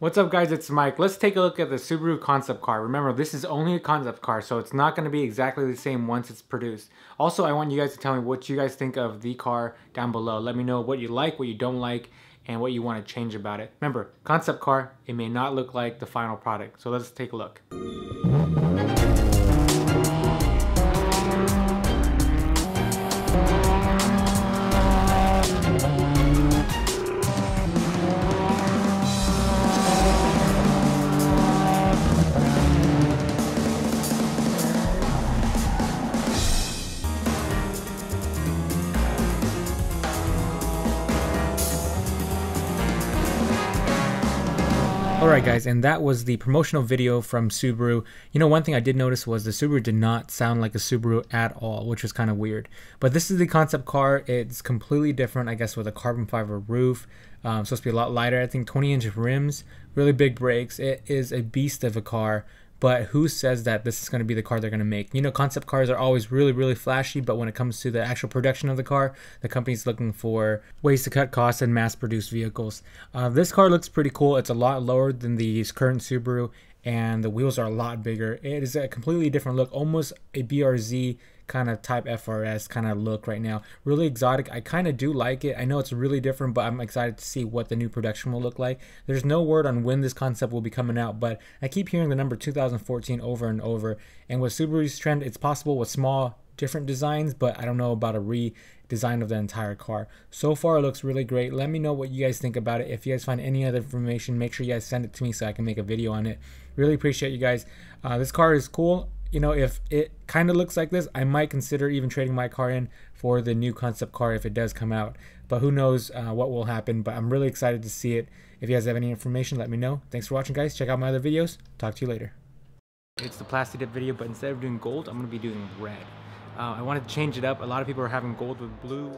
What's up guys, it's Mike. Let's take a look at the Subaru concept car. Remember, this is only a concept car, so it's not going to be exactly the same once it's produced. Also, I want you guys to tell me what you guys think of the car down below. Let me know what you like, what you don't like, and what you want to change about it. Remember, concept car, it may not look like the final product. So let's take a look. Alright guys, and that was the promotional video from Subaru. You know, one thing I did notice was the Subaru did not sound like a Subaru at all, which was kind of weird. But this is the concept car. It's completely different, I guess, with a carbon fiber roof. Um, supposed to be a lot lighter. I think 20 inch rims, really big brakes. It is a beast of a car but who says that this is going to be the car they're going to make? You know, concept cars are always really, really flashy, but when it comes to the actual production of the car, the company's looking for ways to cut costs and mass produce vehicles. Uh, this car looks pretty cool. It's a lot lower than the current Subaru, and the wheels are a lot bigger. It is a completely different look, almost a BRZ kind of type FRS kind of look right now. Really exotic. I kind of do like it. I know it's really different, but I'm excited to see what the new production will look like. There's no word on when this concept will be coming out, but I keep hearing the number 2014 over and over. And with Subaru's trend, it's possible with small different designs, but I don't know about a redesign of the entire car. So far, it looks really great. Let me know what you guys think about it. If you guys find any other information, make sure you guys send it to me so I can make a video on it. Really appreciate you guys. Uh, this car is cool you know, if it kind of looks like this, I might consider even trading my car in for the new concept car if it does come out. But who knows uh, what will happen. But I'm really excited to see it. If you guys have any information, let me know. Thanks for watching, guys. Check out my other videos. Talk to you later. It's the plastic dip video, but instead of doing gold, I'm going to be doing red. Uh, I wanted to change it up. A lot of people are having gold with blue.